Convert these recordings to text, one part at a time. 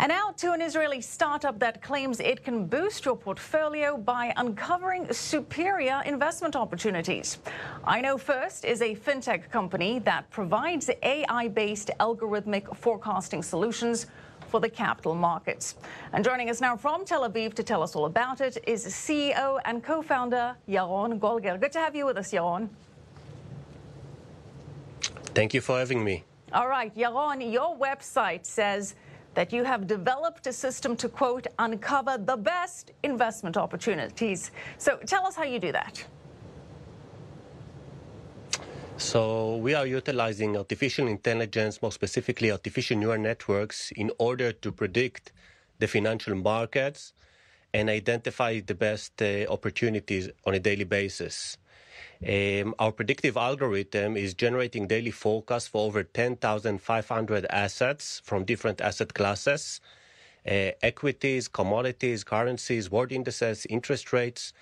And now to an Israeli startup that claims it can boost your portfolio by uncovering superior investment opportunities. I Know First is a fintech company that provides AI based algorithmic forecasting solutions for the capital markets. And joining us now from Tel Aviv to tell us all about it is CEO and co founder Yaron Golgher. Good to have you with us, Yaron. Thank you for having me. All right, Yaron, your website says that you have developed a system to, quote, uncover the best investment opportunities. So tell us how you do that. So we are utilizing artificial intelligence, more specifically artificial neural networks, in order to predict the financial markets and identify the best uh, opportunities on a daily basis. Um, our predictive algorithm is generating daily forecasts for over 10,500 assets from different asset classes, uh, equities, commodities, currencies, world indices, interest rates,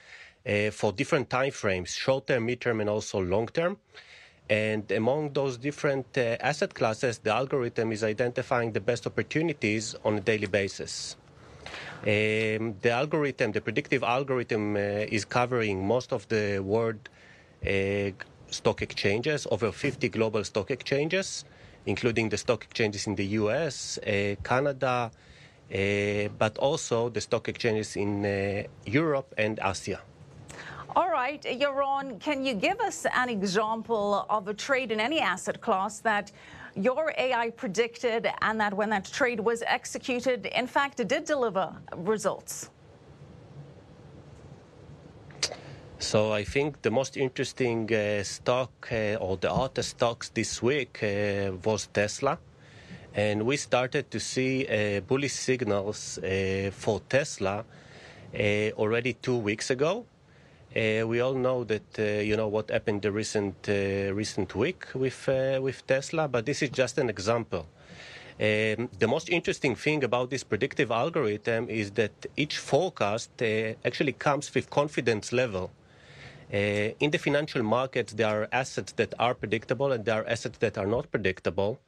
uh, for different time frames, short term, mid term, and also long term. And among those different uh, asset classes, the algorithm is identifying the best opportunities on a daily basis. Um, the algorithm, the predictive algorithm, uh, is covering most of the world stock exchanges, over 50 global stock exchanges, including the stock exchanges in the US, uh, Canada, uh, but also the stock exchanges in Europe and Asia. All right, Yaron, can you give us an example of a trade in any asset class that your AI predicted and that when that trade was executed, in fact, it did deliver results? So I think the most interesting uh, stock uh, or the hottest stocks this week uh, was Tesla. And we started to see uh, bullish signals uh, for Tesla uh, already two weeks ago. we all know that you know what happened the recent recent week with with Tesla, but this is just an example. Um, the most interesting thing about this predictive algorithm is that each forecast actually comes with confidence level. Uh, in the financial markets, there are assets that are predictable and there are assets that are not predictable.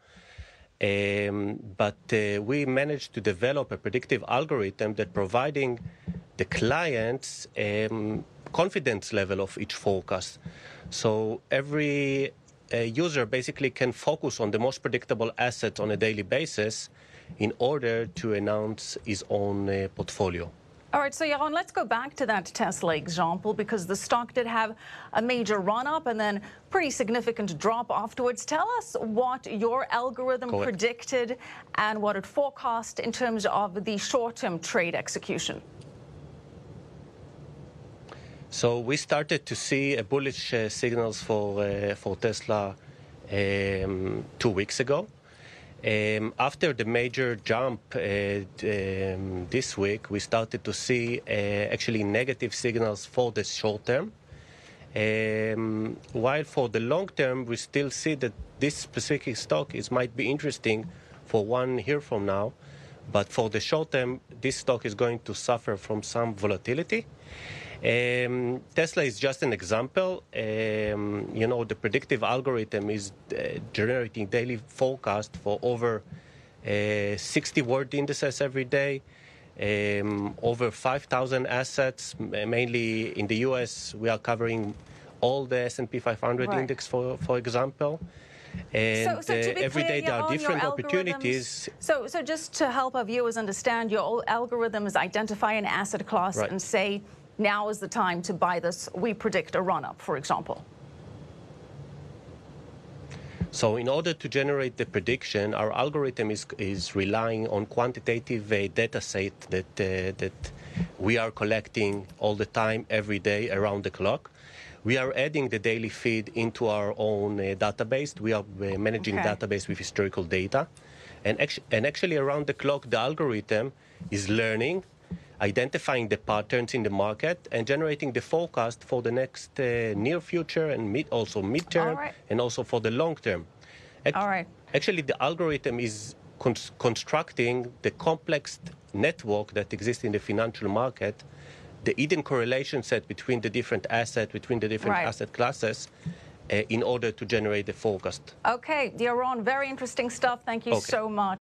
Um, but uh, we managed to develop a predictive algorithm that providing the clients um, confidence level of each forecast. So every uh, user basically can focus on the most predictable assets on a daily basis in order to announce his own uh, portfolio. All right, so Yaron, let's go back to that Tesla example because the stock did have a major run up and then pretty significant drop afterwards. Tell us what your algorithm predicted and what it forecast in terms of the short term trade execution. So we started to see bullish uh, signals for uh, for Tesla um, two weeks ago. Um, after the major jump uh, um, this week, we started to see uh, actually negative signals for the short term. Um, while for the long term, we still see that this specific stock is might be interesting for one year from now, but for the short term, this stock is going to suffer from some volatility. Um, Tesla is just an example. Um, you know, the predictive algorithm is uh, generating daily forecast for over uh, 60 world indices every day, um, over 5,000 assets, mainly in the U.S. We are covering all the S&P 500 right. index, for for example. And so, so uh, every day there are different opportunities. So, so just to help our viewers understand, your algorithms identify an asset class right. and say now is the time to buy this. We predict a run up, for example. So in order to generate the prediction, our algorithm is, is relying on quantitative uh, data set that, uh, that we are collecting all the time, every day, around the clock. We are adding the daily feed into our own uh, database. We are uh, managing okay. database with historical data. And, actu- and actually around the clock, the algorithm is learning identifying the patterns in the market and generating the forecast for the next uh, near future and mid, also midterm right. and also for the long term. Act- All right. Actually, the algorithm is con- constructing the complex network that exists in the financial market, the hidden correlation set between the different assets, between the different right. asset classes. Uh, in order to generate the forecast. Okay, Yaron, very interesting stuff. Thank you okay. so much.